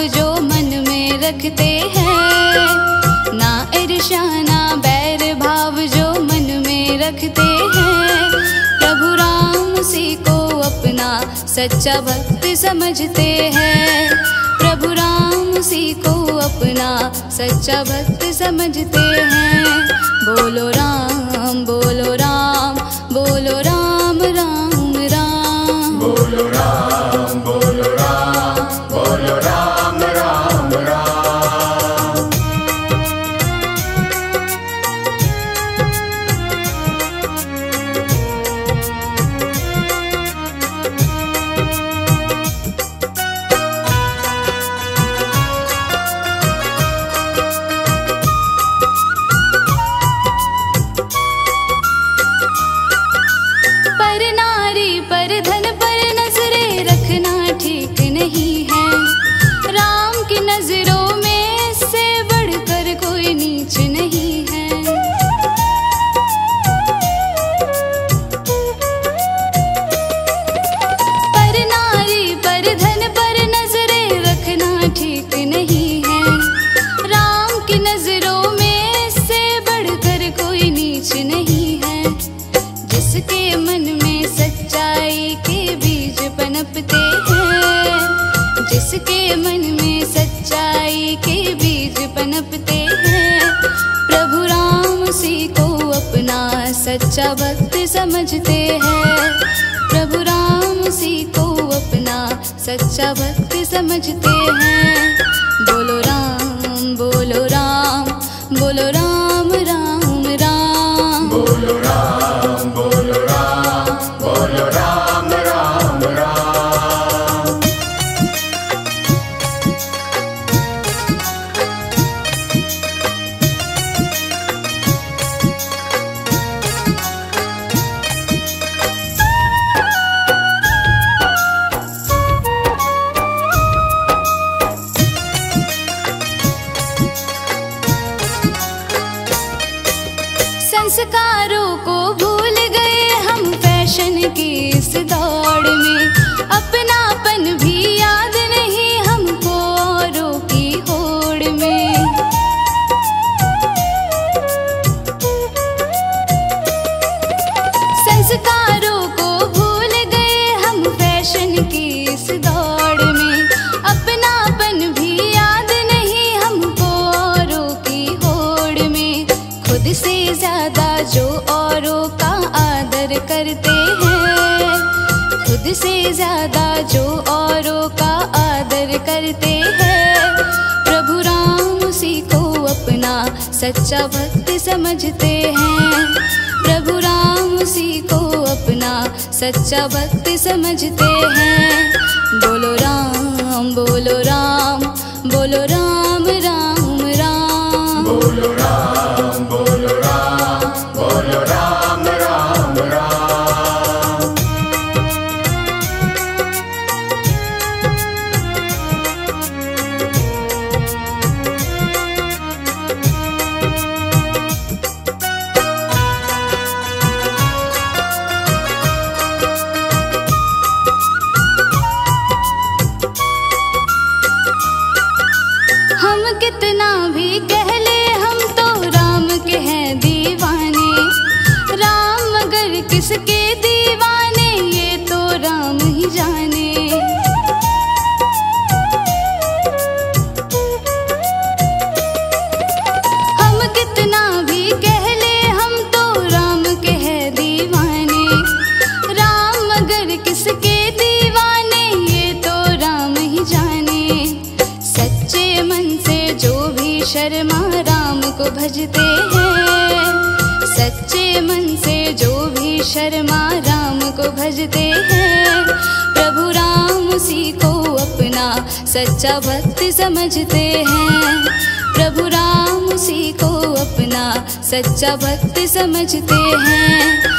रखते हैं। ना ईर्ष्या बैर भाव जो मन में रखते हैं। प्रभु राम उसी को अपना सच्चा भक्त समझते हैं। प्रभु राम उसी को अपना सच्चा भक्त समझते हैं। बोलो राम जिसके मन में सच्चाई के बीज पनपते हैं। जिसके मन में सच्चाई के बीज पनपते हैं। प्रभु राम उसी को अपना सच्चा भक्त समझते हैं। प्रभु राम उसी को अपना सच्चा भक्त समझते हैं। बोलो राम बोलो राम की इस दौड़ में से ज़्यादा जो औरों का आदर करते हैं। प्रभु राम उसी को अपना सच्चा भक्त समझते हैं। प्रभु राम उसी को अपना सच्चा भक्त समझते हैं। बोलो राम बोलो राम। हम कितना भी कह ले, हम तो राम के हैं दीवाने। राम मगर किसके दीवाने, ये तो राम ही जाने। शर्मा राम को भजते हैं। सच्चे मन से जो भी शर्मा राम को भजते हैं। प्रभु राम उसी को अपना सच्चा भक्त समझते हैं। प्रभु राम उसी को अपना सच्चा भक्त समझते हैं।